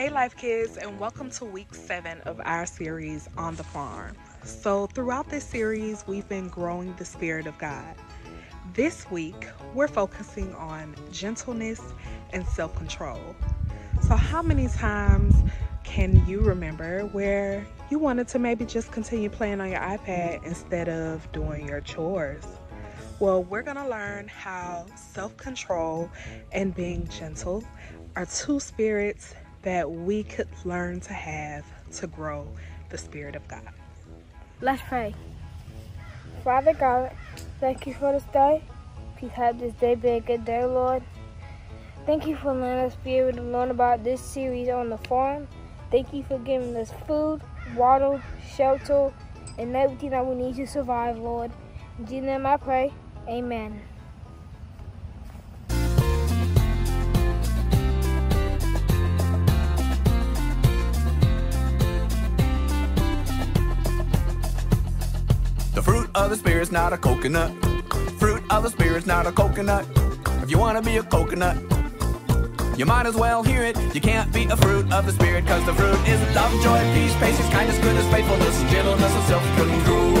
Hey, Life Kids, and welcome to week seven of our series on the farm. So, throughout this series, we've been growing the Spirit of God. This week, we're focusing on gentleness and self control. So, how many times can you remember where you wanted to maybe just continue playing on your iPad instead of doing your chores? Well, we're going to learn how self control and being gentle are two spirits that we could learn to have to grow the Spirit of God. Let's pray. Father God, thank you for this day. Please have this day be a good day, Lord. Thank you for letting us be able to learn about this series on the farm. Thank you for giving us food, water, shelter, and everything that we need to survive, Lord. In Jesus' name I pray. Amen. Of the spirit's not a coconut. Fruit of the spirit's not a coconut. If you wanna be a coconut, you might as well hear it. You can't be a fruit of the spirit, cause the fruit is love, joy, peace, patience, kindness, goodness, faithfulness, and gentleness, and self-control.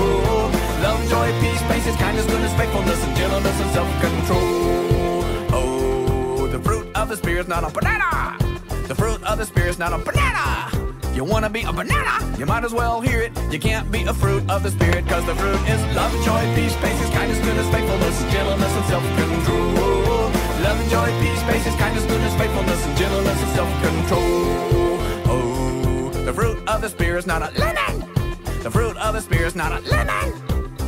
Love, joy, peace, patience, kindness, goodness, faithfulness, and gentleness, and self-control. Oh, the fruit of the spirit's not a banana. The fruit of the spirit's not a banana. You wanna be a banana? You might as well hear it. You can't be a fruit of the spirit, cause the fruit is love, joy, peace, patience, kindness, goodness, faithfulness, gentleness, and self-control. Love joy, peace, patience, kindness, goodness, faithfulness, and gentleness, and self-control. Oh, the fruit of the spirit's not a lemon. The fruit of the spirit's not a lemon.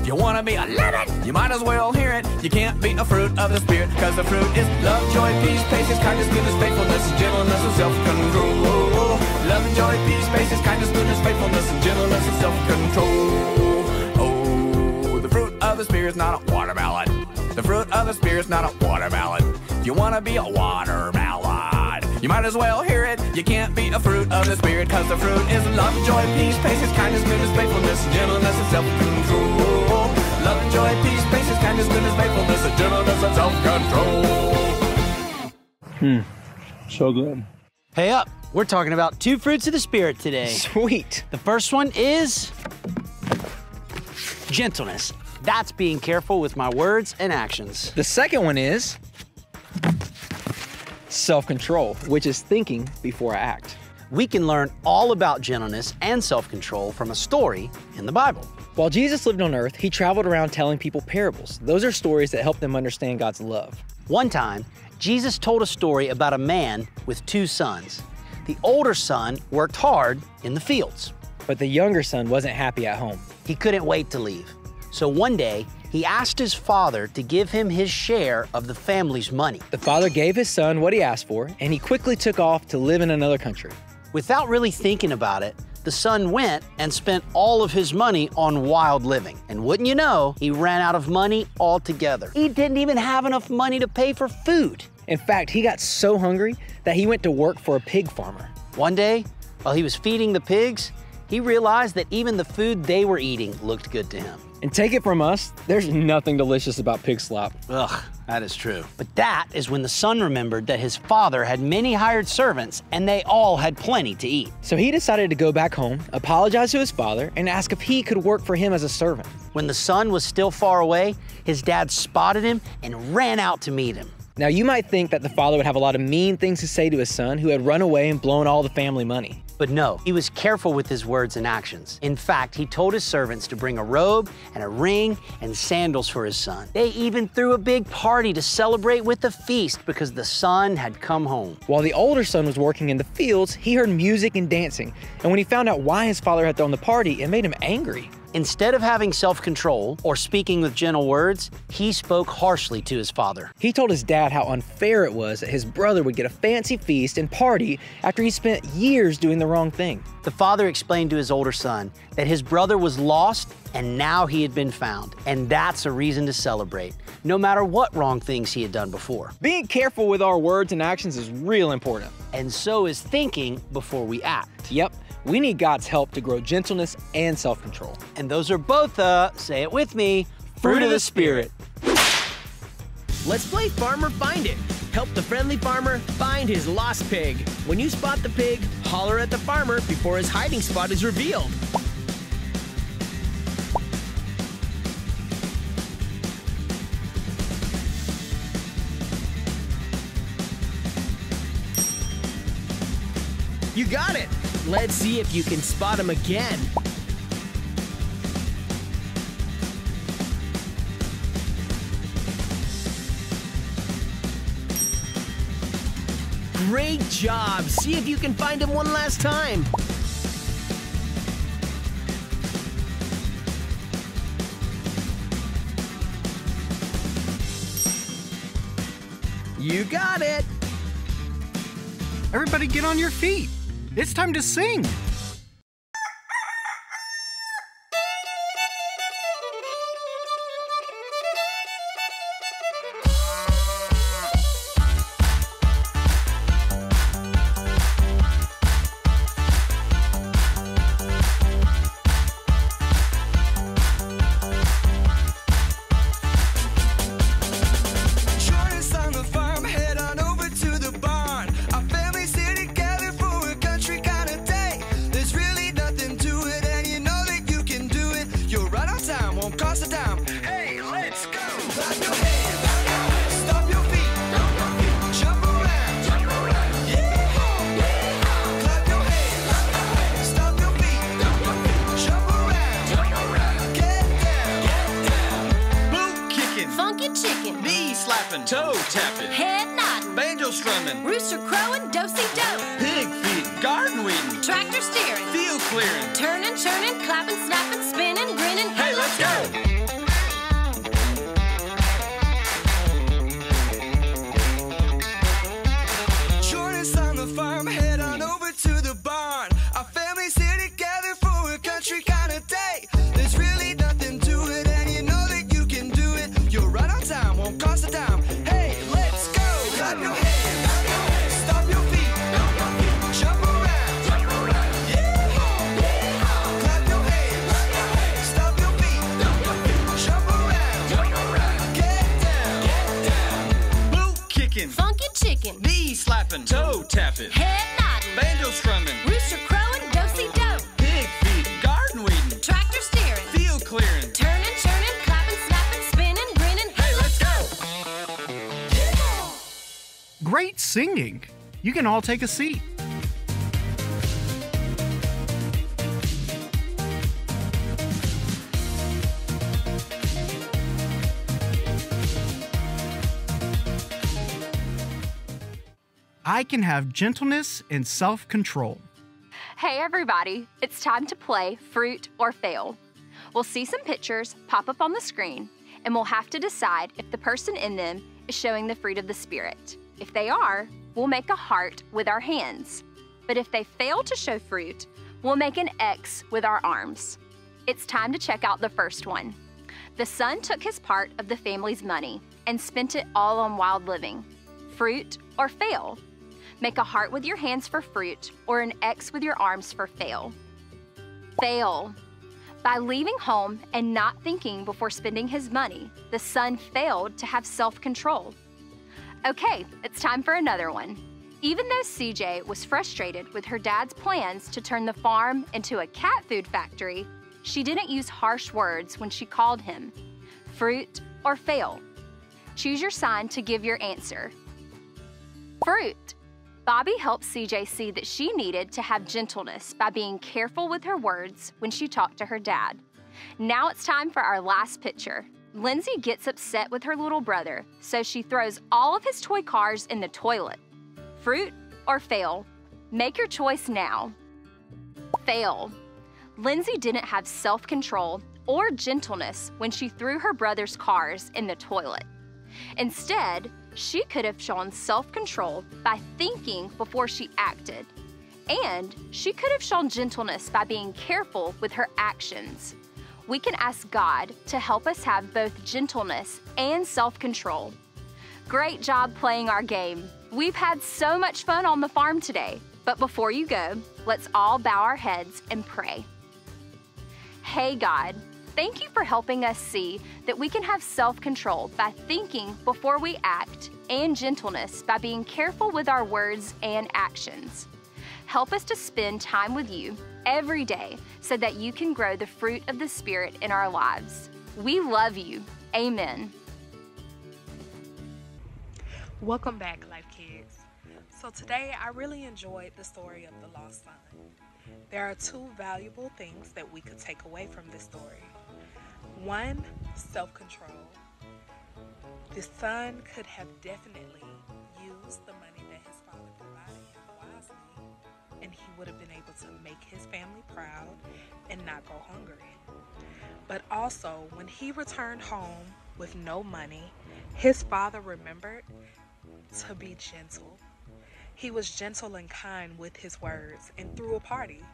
If you wanna be a lemon, you might as well hear it. You can't be a fruit of the spirit, cause the fruit is love, joy, peace, patience, kindness, goodness, faithfulness, gentleness, and self-control. Love and joy, peace, patience, kindness, goodness, faithfulness, and gentleness, and self-control. Oh, the fruit of the spirit's not a watermelon. The fruit of the spirit's not a watermelon. If you wanna be a watermelon, you might as well hear it. You can't be a fruit of the spirit, cause the fruit is love, joy, peace, patience, kindness, goodness, faithfulness, and gentleness, and self-control. Love and joy, peace, patience, kindness, goodness, faithfulness, and gentleness, and self-control. Hmm. So good. Hey up! We're talking about two fruits of the Spirit today. Sweet. The first one is gentleness. That's being careful with my words and actions. The second one is self control, which is thinking before I act. We can learn all about gentleness and self control from a story in the Bible. While Jesus lived on earth, he traveled around telling people parables. Those are stories that help them understand God's love. One time, Jesus told a story about a man with two sons. The older son worked hard in the fields. But the younger son wasn't happy at home. He couldn't wait to leave. So one day, he asked his father to give him his share of the family's money. The father gave his son what he asked for, and he quickly took off to live in another country. Without really thinking about it, the son went and spent all of his money on wild living. And wouldn't you know, he ran out of money altogether. He didn't even have enough money to pay for food. In fact, he got so hungry that he went to work for a pig farmer. One day, while he was feeding the pigs, he realized that even the food they were eating looked good to him. And take it from us, there's nothing delicious about pig slop. Ugh, that is true. But that is when the son remembered that his father had many hired servants and they all had plenty to eat. So he decided to go back home, apologize to his father, and ask if he could work for him as a servant. When the son was still far away, his dad spotted him and ran out to meet him. Now, you might think that the father would have a lot of mean things to say to his son who had run away and blown all the family money. But no, he was careful with his words and actions. In fact, he told his servants to bring a robe and a ring and sandals for his son. They even threw a big party to celebrate with a feast because the son had come home. While the older son was working in the fields, he heard music and dancing. And when he found out why his father had thrown the party, it made him angry. Instead of having self control or speaking with gentle words, he spoke harshly to his father. He told his dad how unfair it was that his brother would get a fancy feast and party after he spent years doing the wrong thing. The father explained to his older son that his brother was lost and now he had been found. And that's a reason to celebrate, no matter what wrong things he had done before. Being careful with our words and actions is real important. And so is thinking before we act. Yep, we need God's help to grow gentleness and self control. And those are both, uh, say it with me, fruit of the Spirit. Let's play Farmer Find It. Help the friendly farmer find his lost pig. When you spot the pig, holler at the farmer before his hiding spot is revealed. You got it! Let's see if you can spot him again. Great job! See if you can find him one last time. You got it! Everybody get on your feet. It's time to sing. Toe tapping. head nodding, Banjo strumming, rooster crowing, do-si-do, pig feeding, garden weeding, tractor steering, field clearing. turning, churning, clapping, snapping, spinning, grinning. Hey, let's go! Great singing. You can all take a seat. I can have gentleness and self control. Hey everybody, it's time to play Fruit or Fail. We'll see some pictures pop up on the screen, and we'll have to decide if the person in them is showing the fruit of the Spirit. If they are, we'll make a heart with our hands. But if they fail to show fruit, we'll make an X with our arms. It's time to check out the first one. The son took his part of the family's money and spent it all on wild living. Fruit or fail? Make a heart with your hands for fruit or an X with your arms for fail. Fail. By leaving home and not thinking before spending his money, the son failed to have self control. Okay, it's time for another one. Even though CJ was frustrated with her dad's plans to turn the farm into a cat food factory, she didn't use harsh words when she called him. Fruit or fail? Choose your sign to give your answer. Fruit. Bobby helped CJ see that she needed to have gentleness by being careful with her words when she talked to her dad. Now it's time for our last picture. Lindsay gets upset with her little brother, so she throws all of his toy cars in the toilet. Fruit or fail? Make your choice now. Fail. Lindsay didn't have self control or gentleness when she threw her brother's cars in the toilet. Instead, she could have shown self control by thinking before she acted. And she could have shown gentleness by being careful with her actions. We can ask God to help us have both gentleness and self control. Great job playing our game. We've had so much fun on the farm today. But before you go, let's all bow our heads and pray. Hey, God, thank you for helping us see that we can have self control by thinking before we act and gentleness by being careful with our words and actions. Help us to spend time with you every day so that you can grow the fruit of the Spirit in our lives. We love you. Amen. Welcome back, Life Kids. So, today I really enjoyed the story of the lost son. There are two valuable things that we could take away from this story. One, self control. The son could have definitely used the money would have been able to make his family proud and not go hungry. But also, when he returned home with no money, his father remembered to be gentle. He was gentle and kind with his words and threw a party.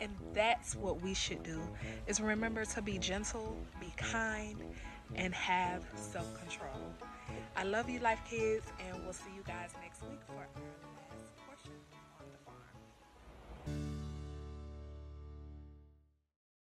And that's what we should do is remember to be gentle, be kind, and have self-control. I love you life kids and we'll see